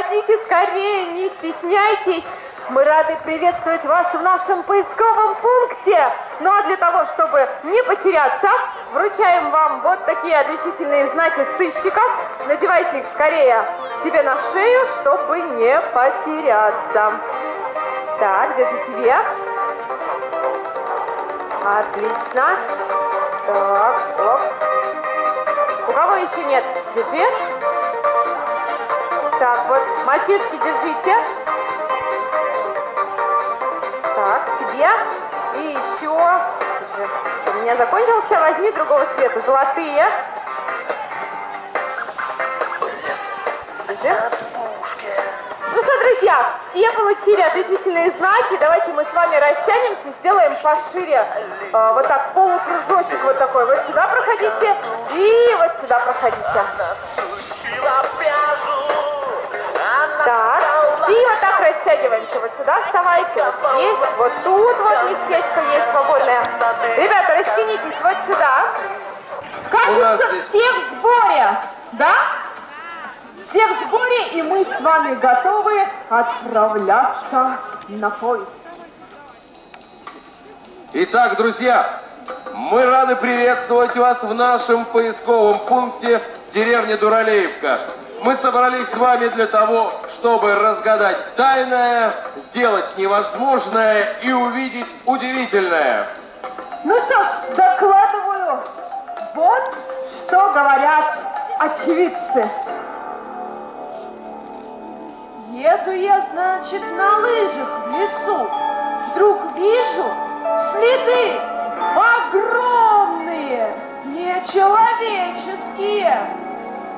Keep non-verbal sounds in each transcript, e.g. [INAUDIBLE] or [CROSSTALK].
Проходите скорее, не стесняйтесь. Мы рады приветствовать вас в нашем поисковом пункте. Ну а для того, чтобы не потеряться, вручаем вам вот такие отличительные знаки сыщиков. Надевайте их скорее себе на шею, чтобы не потеряться. Так, держите вверх. Отлично. Так, стоп. У кого еще нет? Держи. Так, вот, мальчишки, держите. Так, себе. И еще... У меня закончился, возьми другого цвета. Золотые. Ну что, друзья, все получили отличительные знаки. Давайте мы с вами растянемся, сделаем пошире. Э, вот так, полукружочек вот такой. Вот сюда проходите и вот сюда проходите. Растягиваемся. Вот сюда вставайте. Вот здесь, вот тут вот местечко есть свободное. Ребята, растянитесь вот сюда. Кажется, все в сборе, да? Все в сборе, и мы с вами готовы отправляться на поиск. Итак, друзья, мы рады приветствовать вас в нашем поисковом пункте деревни Дуралеевка. Мы собрались с вами для того, чтобы разгадать тайное, сделать невозможное и увидеть удивительное. Ну что ж, докладываю. Вот что говорят очевидцы. Еду я, значит, на лыжах в лесу. Вдруг вижу следы огромные, нечеловеческие.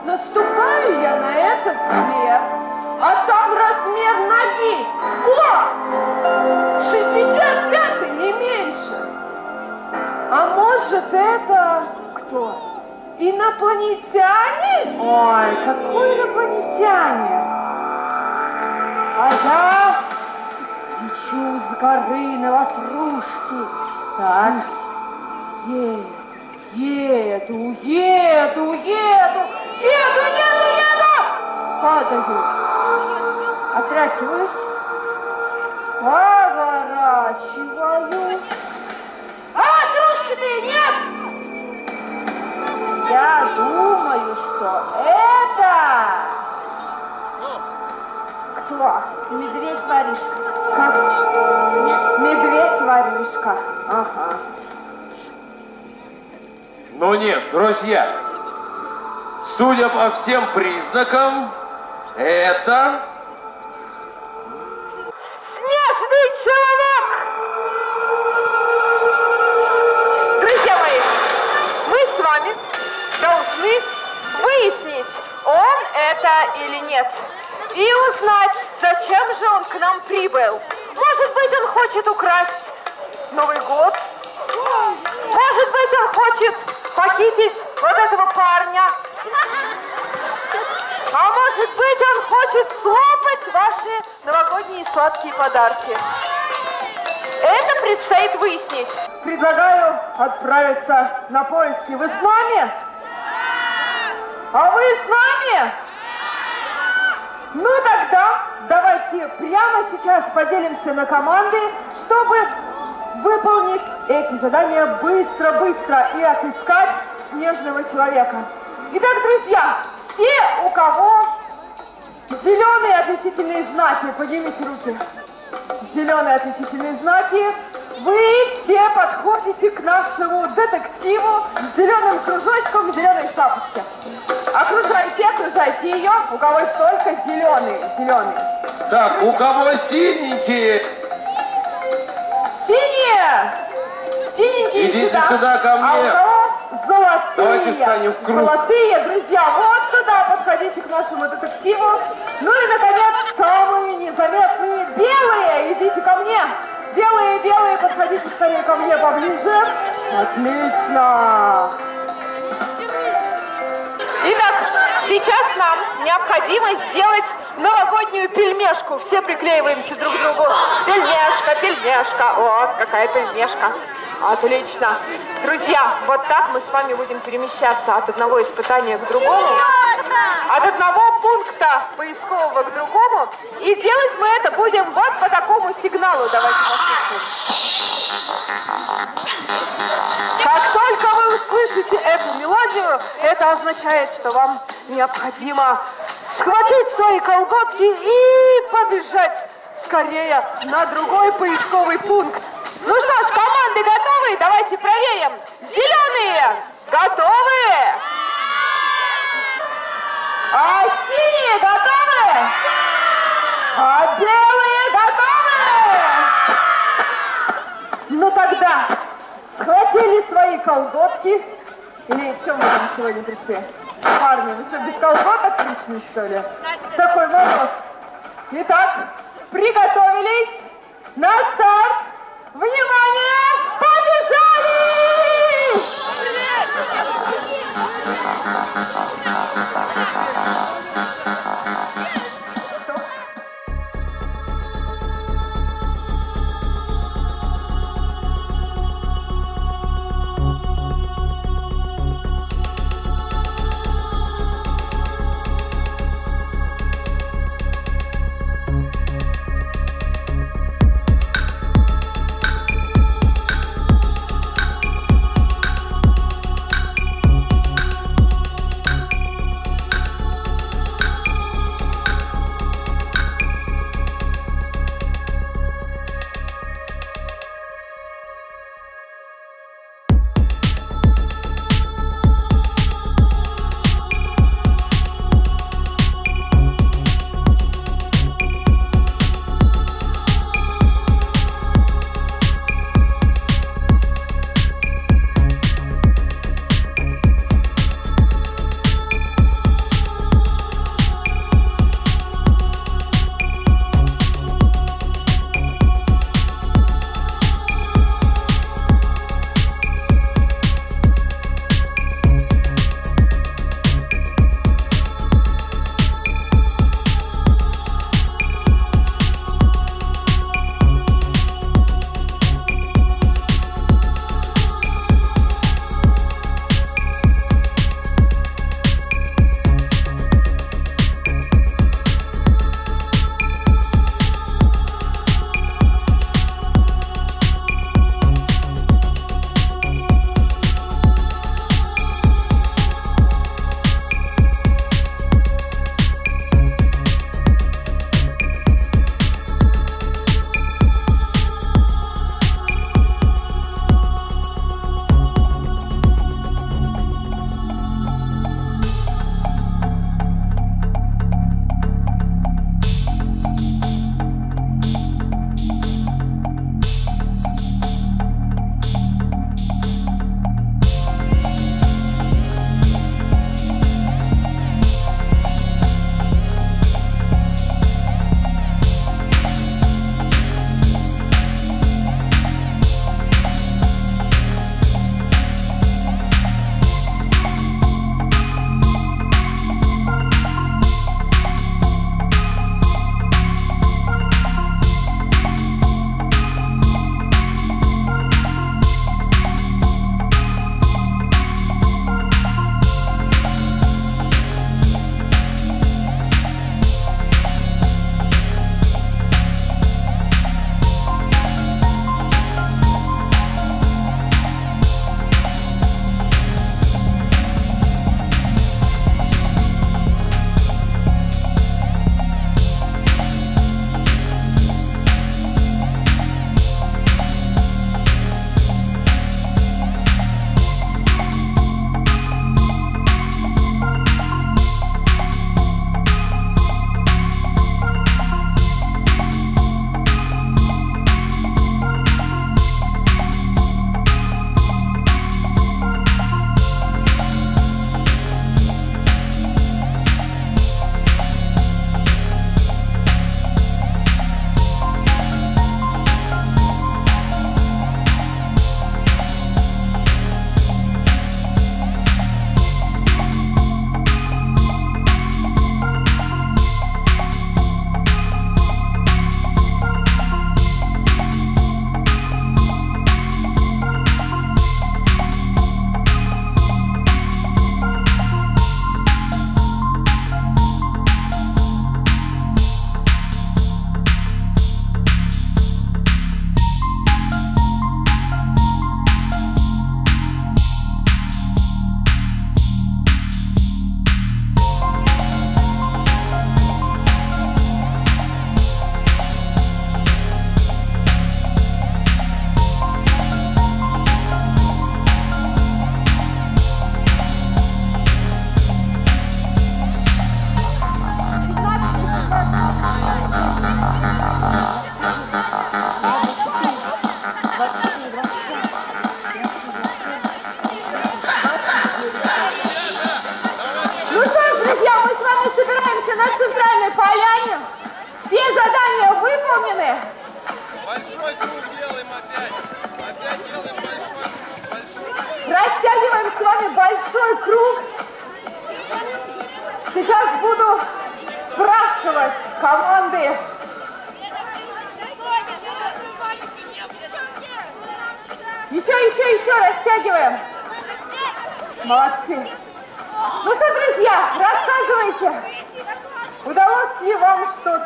Наступаю я на этот след, а там размер ноги. О! 65 не меньше. А может это кто? Инопланетяне? Ой, какой инопланетяне? А я лечу с горы на ватрушки. Так, еду, еду, еду, еду, еду, еду, еду. Падаю. Отряхиваюсь. Поворачиваю. А ватрушки-то нет. Я думаю, что это... Кто? Медведь-воришка. Как? Медведь-воришка. Ага. Но нет, друзья, судя по всем признакам, это Снежный человек! Друзья мои, мы с вами должны выяснить, он это или нет. И узнать, зачем же он к нам прибыл. Может быть, он хочет украсть Новый год. Может быть, он хочет похитить вот этого парня. А может быть, он хочет слопать ваши новогодние сладкие подарки. Это предстоит выяснить. Предлагаю отправиться на поиски. Вы с нами? А вы с нами? Ну тогда давайте прямо сейчас поделимся на команды, чтобы выполнить эти задания быстро-быстро и отыскать снежного человека. Итак, друзья, все, у кого зеленые отличительные знаки, поднимите руки. Зеленые отличительные знаки. Вы все подходите к нашему детективу с зеленым кружочком в зеленой шапочке. Окружайте, окружайте ее, у кого только зеленые, зеленые. Так, у кого синенькие, Синие! Синенькие Идите сюда. сюда ко А мне. у кого золотые? Давайте встанем в круг. Золотые, друзья, вот сюда подходите к нашему детективу. Ну и, наконец, самые незаметные белые. Идите ко мне. Белые, белые, подходите скорее ко мне поближе. Отлично. Итак, сейчас нам необходимо сделать новогоднюю пельмешку. Все приклеиваемся друг к другу. Пельмешка, пельмешка. Вот, какая пельмешка. Отлично. Друзья, вот так мы с вами будем перемещаться от одного испытания к другому. От одного пункта поискового к другому. И делать мы это будем вот по такому сигналу. Давайте послушаем. Как только вы услышите эту мелодию, это означает, что вам необходимо схватить свои колготки и побежать скорее на другой поисковый пункт. Ну что команды готовы? Давайте проверим. Зеленые готовы? А синие готовы? А белые готовы? Ну тогда схватили свои колготки. Или что мы там сегодня пришли? Парни, вы что, без колготок пришли, что ли? Такой вопрос. Итак, приготовились. На старт. Внимание! Побежали!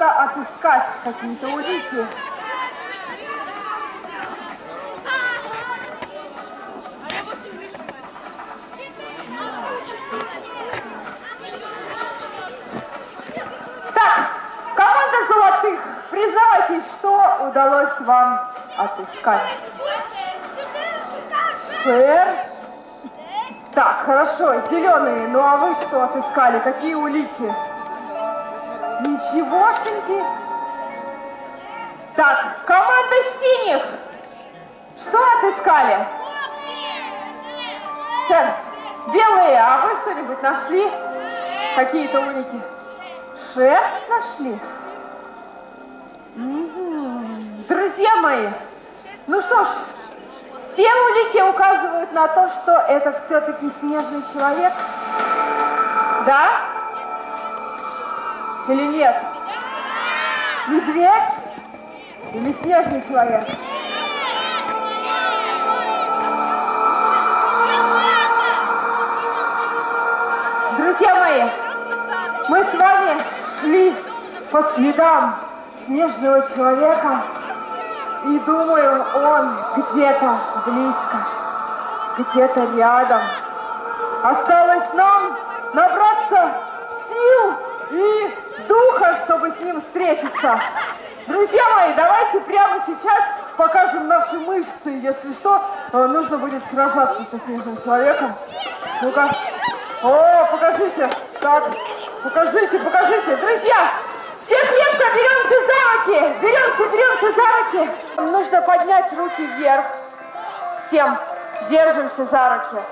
Что-то отыскать, какие-то улики? Так, команда золотых, признавайтесь, что удалось вам отыскать. Сэр? Так, хорошо, зеленые, ну а вы что отыскали? Какие улики? Ничегошеньки. Так, команда синих, что отыскали? Сэр, белые, а вы что-нибудь нашли? Какие-то улики? Шерсть нашли? Друзья мои, ну что ж, все улики указывают на то, что это все-таки снежный человек. Да? Или нет? Медведь? Или снежный человек? Друзья мои, мы с вами шли по следам снежного человека, и думаю, он где-то близко, где-то рядом. Осталось нам набраться чтобы с ним встретиться. Друзья мои, давайте прямо сейчас покажем наши мышцы. Если что, э, нужно будет сражаться со снежным человеком. Ну-ка. О, покажите. Так, покажите, покажите. Друзья, все крепко беремся за руки. Беремся, беремся за руки. Нужно поднять руки вверх. Всем держимся за руки.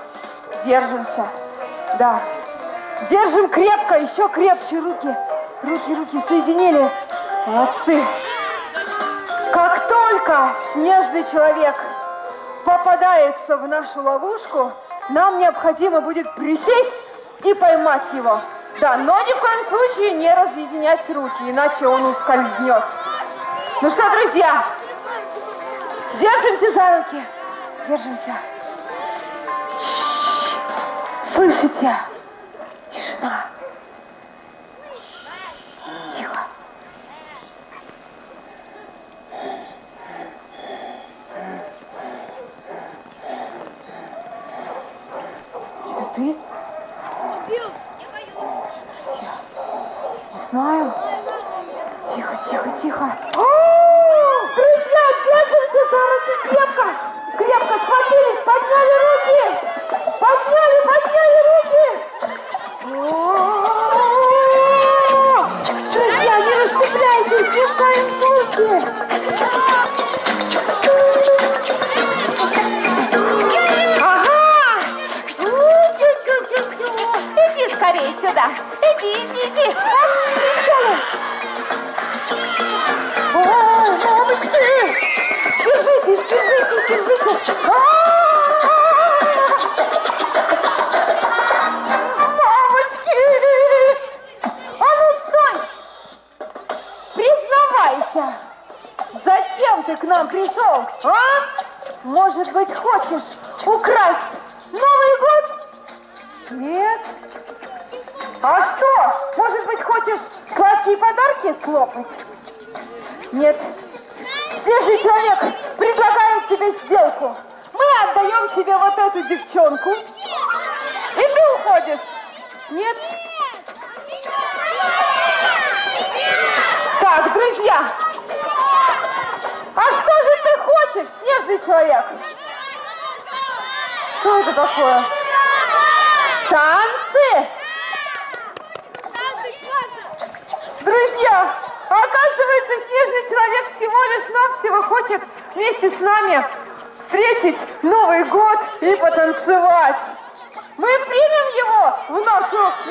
Держимся. Да. Держим крепко, еще крепче руки. Руки, руки соединили. Молодцы. Как только снежный человек попадается в нашу ловушку, нам необходимо будет присесть и поймать его. Да, но ни в коем случае не разъединять руки, иначе он ускользнет. Ну что, друзья, держимся за руки. Держимся. Слышите? Тишина. Это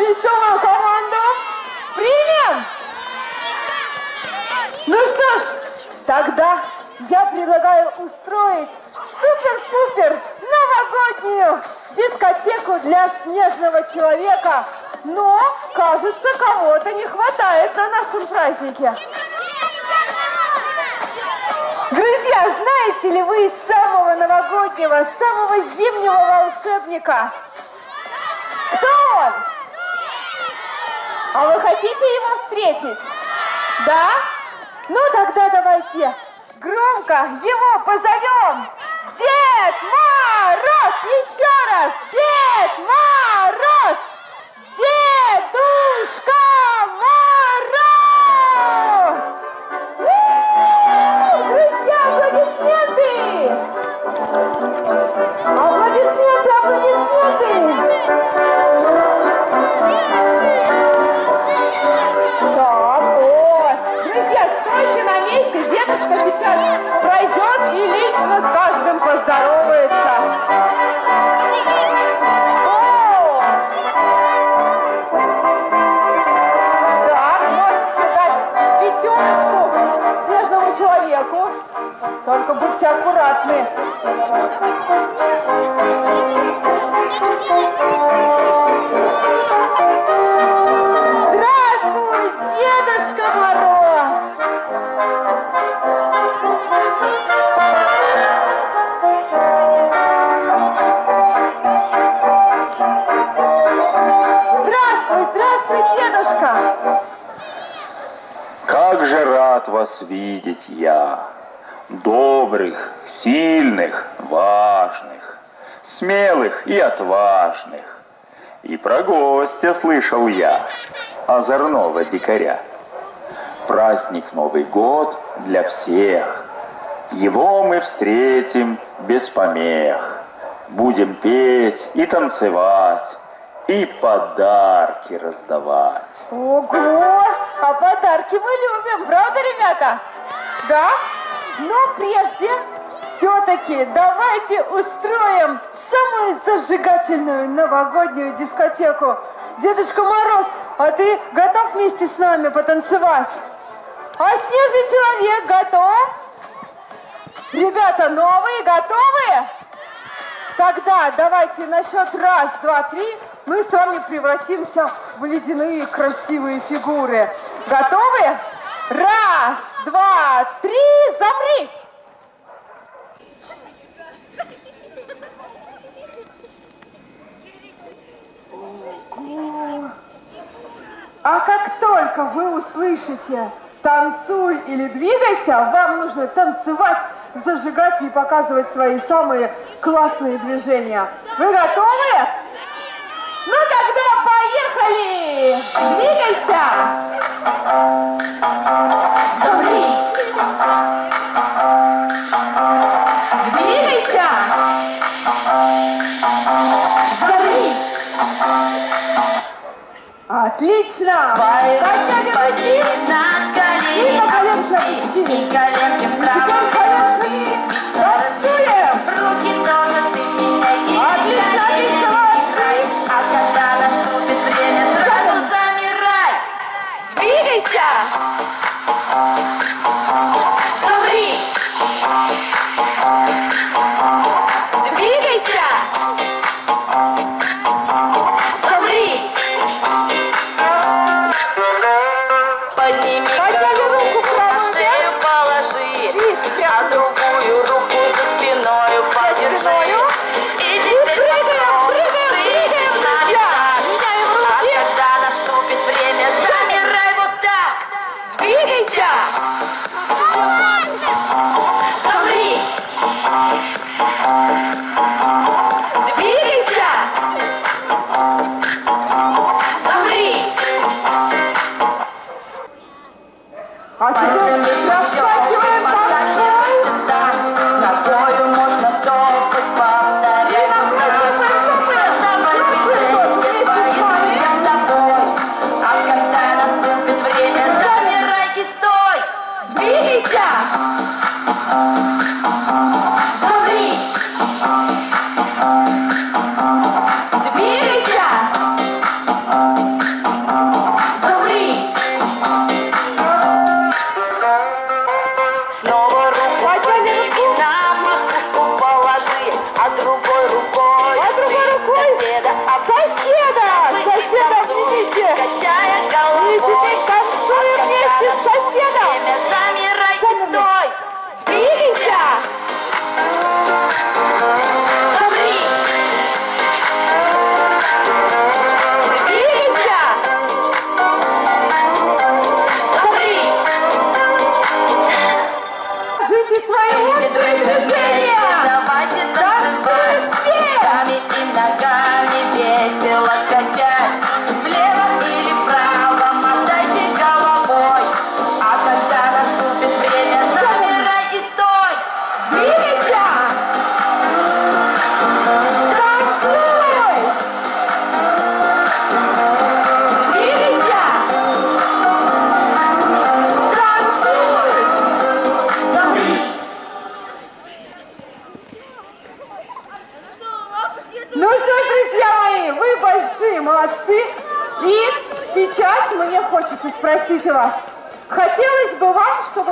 веселую команду? Примем? Ну что ж, Тогда я предлагаю устроить супер-супер новогоднюю дискотеку для снежного человека. Но, кажется, кого-то не хватает на нашем празднике. Друзья, знаете ли вы самого новогоднего, самого зимнего волшебника? Кто он? А вы хотите его встретить? Да? Ну тогда давайте громко его позовем. Дед Мороз! Еще раз! Дед Мороз! Дедушка Мороз! У-у-у! Друзья, аплодисменты! Вас видеть я, добрых, сильных, важных, смелых и отважных. И про гостя слышал я, озорного дикаря. Праздник Новый год для всех. Его мы встретим без помех. Будем петь и танцевать, и подарки раздавать. Ого! А подарки мы любим, правда, ребята? Да? Но прежде все-таки давайте устроим самую зажигательную новогоднюю дискотеку. Дедушка Мороз, а ты готов вместе с нами потанцевать? А снежный человек готов? Ребята, новые готовы? Тогда давайте на счет раз, два, три мы с вами превратимся в ледяные красивые фигуры. Готовы? Раз, два, три, замри! А как только вы услышите «танцуй» или «двигайся», вам нужно танцевать, зажигать и показывать свои самые классные движения. Вы готовы? Ну тогда поехали! Двигайся! Замри! Двигайся! Замри! Отлично! Подтягивайте! на коленки и коленки вправо, If I was [LAUGHS] with the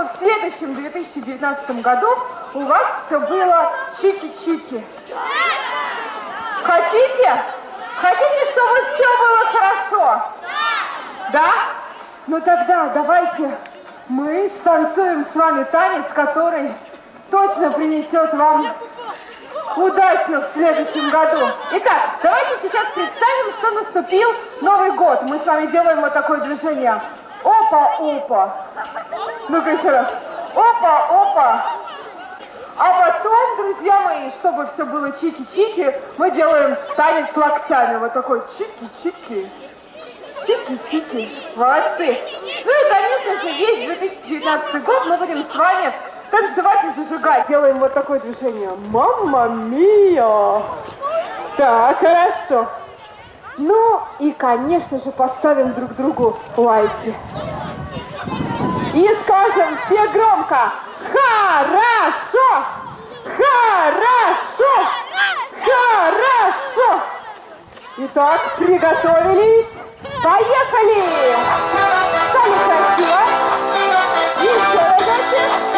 в следующем 2019 году у вас все было чики-чики. Хотите? Хотите, чтобы все было хорошо? Да? Ну тогда давайте мы станцуем с вами танец, который точно принесет вам удачу в следующем году. Итак, давайте сейчас представим, что наступил Новый год. Мы с вами делаем вот такое движение. Опа-опа. Ну-ка еще раз. Опа-опа. А потом, друзья мои, чтобы все было чики-чики, мы делаем танец локтями. Вот такой чики-чики. Чики-чики. Молодцы. Ну и, конечно же, весь 2019 год мы будем с вами танцевать и зажигать. Делаем вот такое движение. Мамма мия! Так, хорошо. Ну и, конечно же, поставим друг другу лайки. И скажем все громко. Хорошо! Хорошо! Хорошо! Итак, приготовились. Поехали! Стали красиво. Еще разочек.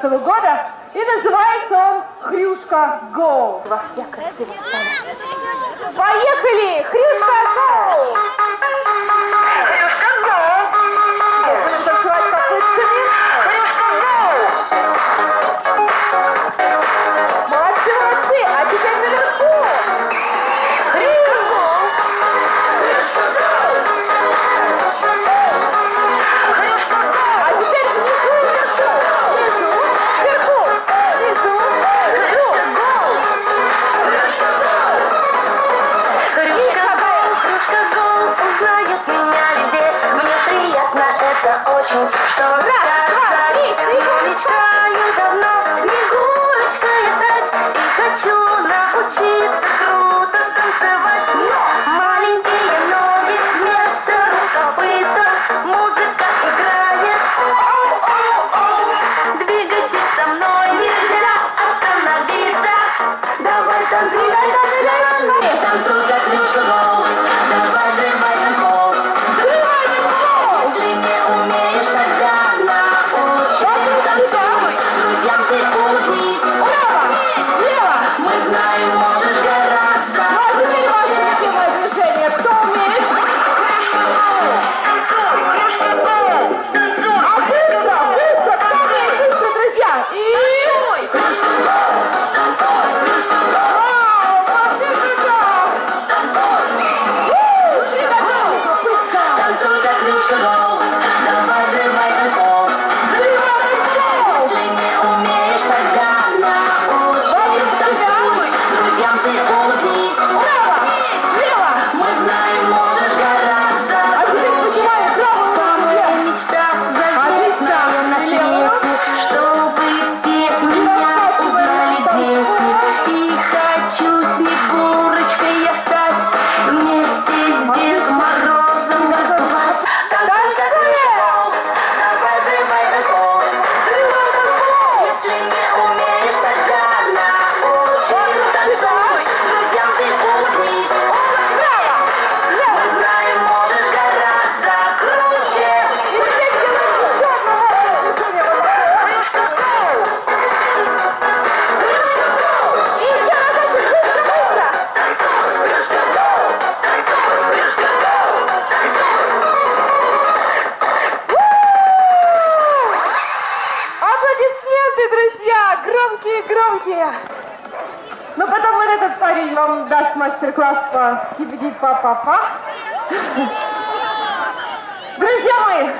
2019 года. И называется он «Хрюшка Гоу». Красиво. Поехали! Хрюшка Гоу! Па-па-па. Друзья мои,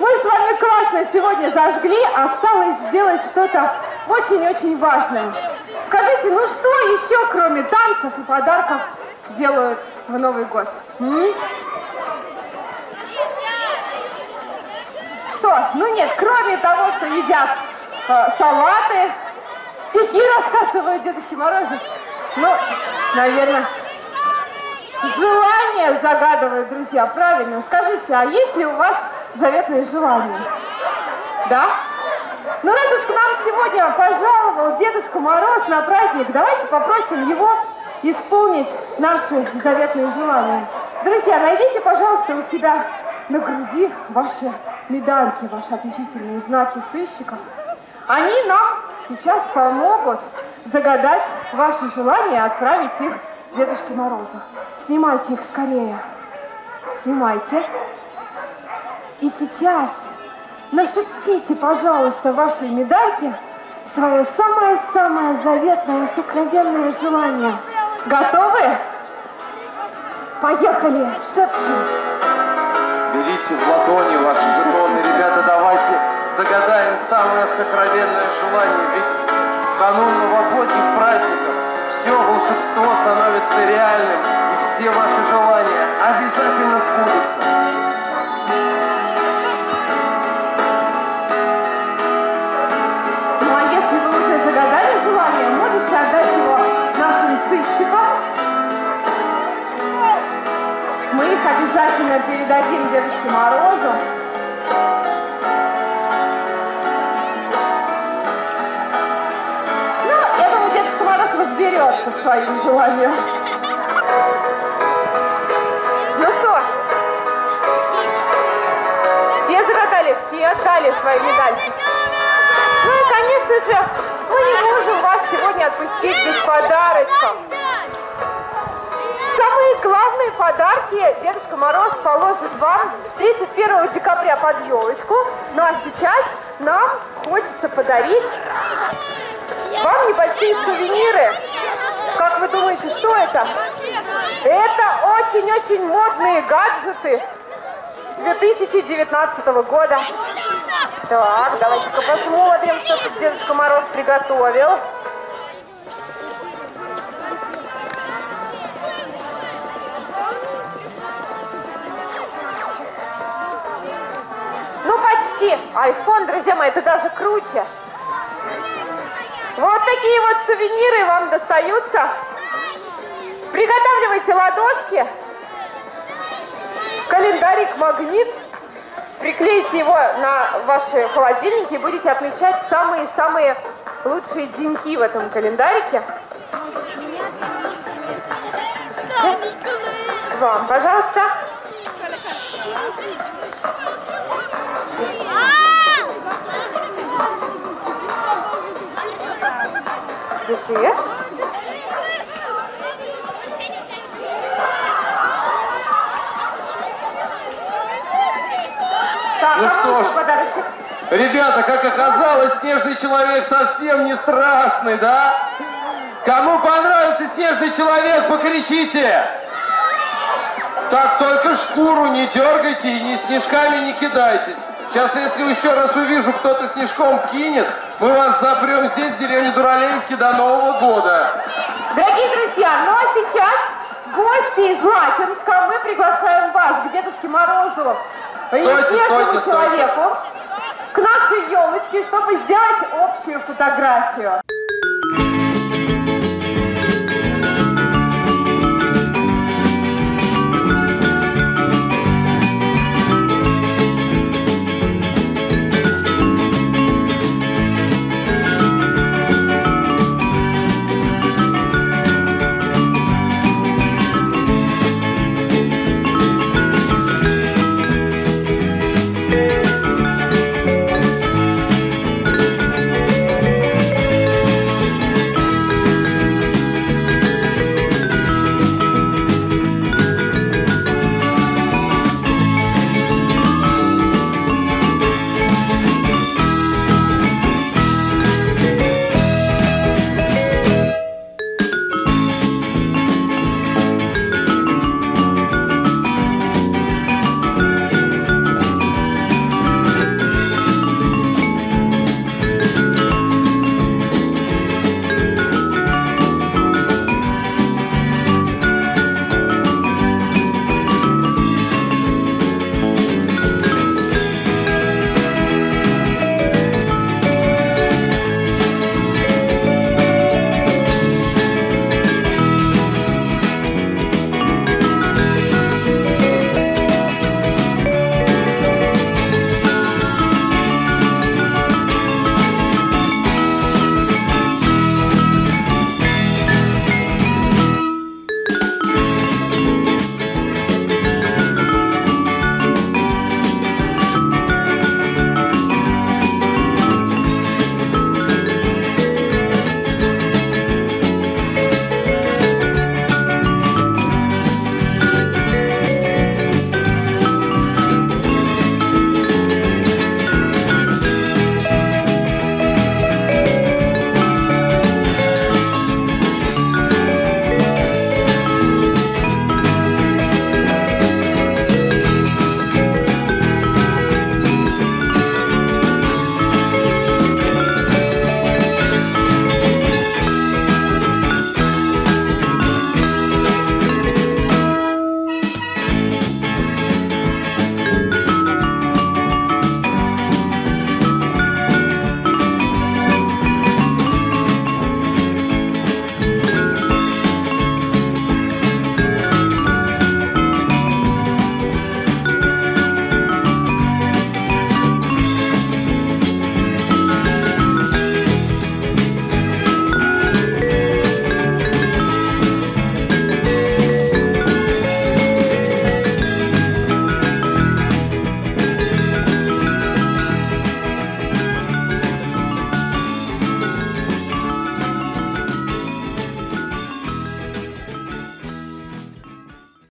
мы с вами классно сегодня зажгли, осталось сделать что-то очень-очень важное. Скажите, ну что еще, кроме танцев и подарков, делают в Новый год? М? Что? Ну нет, кроме того, что едят э, салаты, стихи рассказывают Дедушке Морозу. Ну, наверное, желание загадывают, друзья, правильно. Скажите, а есть ли у вас заветные желания? Да? Ну, раз уж к нам сегодня пожаловал Дедушка Мороз на праздник, давайте попросим его исполнить наши заветные желания. Друзья, найдите, пожалуйста, у себя на груди ваши медальки, ваши отличительные знаки сыщиков. Они нам сейчас помогут загадать ваши желания и отправить их Дедушке Морозу. Снимайте их скорее. Снимайте. И сейчас нашутите, пожалуйста, вашей медальке свое самое-самое заветное сокровенное желание. Готовы? Поехали, шепчем. Берите в ладони ваши жетоны, ребята, давайте загадаем самое сокровенное желание, ведь канун новогодних все волшебство становится реальным, и все ваши желания обязательно сбудутся. Ну а если вы уже загадали желание, можете отдать его нашим сыщикам. Мы их обязательно передадим Дедушке Морозу. Своим желанием. Ну что, все загадали, все отдали свои медальки. Ну и, конечно же, мы не можем вас сегодня отпустить без подарочков. Самые главные подарки Дедушка Мороз положит вам 31 декабря под елочку. Ну а сейчас нам хочется подарить вам небольшие сувениры. Как вы думаете, что это? Это очень-очень модные гаджеты 2019 года. Так, давайте-ка посмотрим, что тут Дедушка Мороз приготовил. Ну, почти. Айфон, друзья мои, это даже круче. Вот такие вот сувениры вам достаются. Приготавливайте ладошки. Календарик магнит. Приклейте его на ваши холодильники и будете отмечать самые-самые лучшие деньки в этом календарике. Вам, пожалуйста. Держи. Так, Ну а что ну ж. подарочек. Ребята, как оказалось, снежный человек совсем не страшный, да? Кому понравился снежный человек, покричите! Так только шкуру не дергайте и ни снежками не кидайтесь. Сейчас, если еще раз увижу, кто-то снежком кинет, мы вас запрем здесь, в деревне Дуралеевки, до Нового года. Дорогие друзья, ну а сейчас гости из Лачинска, мы приглашаем вас к Дедушке Морозу и Стойте, снежному стойте, человеку к нашей елочке, чтобы сделать общую фотографию.